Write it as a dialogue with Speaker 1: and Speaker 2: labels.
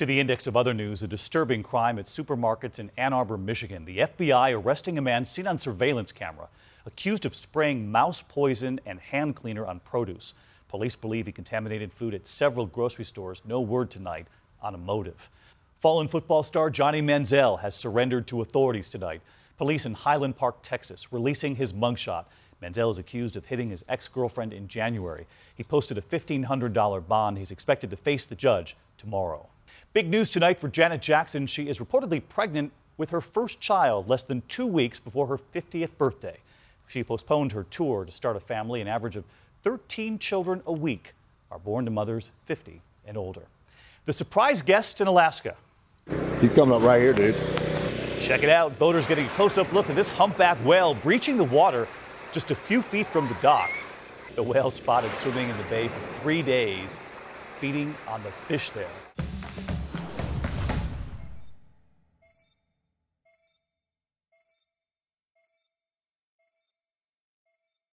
Speaker 1: To the index of other news, a disturbing crime at supermarkets in Ann Arbor, Michigan. The FBI arresting a man seen on surveillance camera, accused of spraying mouse poison and hand cleaner on produce. Police believe he contaminated food at several grocery stores. No word tonight on a motive. Fallen football star Johnny Manziel has surrendered to authorities tonight. Police in Highland Park, Texas, releasing his mugshot. Manziel is accused of hitting his ex girlfriend in January. He posted a $1,500 bond. He's expected to face the judge tomorrow. Big news tonight for Janet Jackson. She is reportedly pregnant with her first child less than two weeks before her 50th birthday. She postponed her tour to start a family. An average of 13 children a week are born to mothers 50 and older. The surprise guest in Alaska.
Speaker 2: He's coming up right here, dude.
Speaker 1: Check it out. Boaters getting a close up look at this humpback whale breaching the water just a few feet from the dock. The whale spotted swimming in the bay for three days, feeding on the fish there.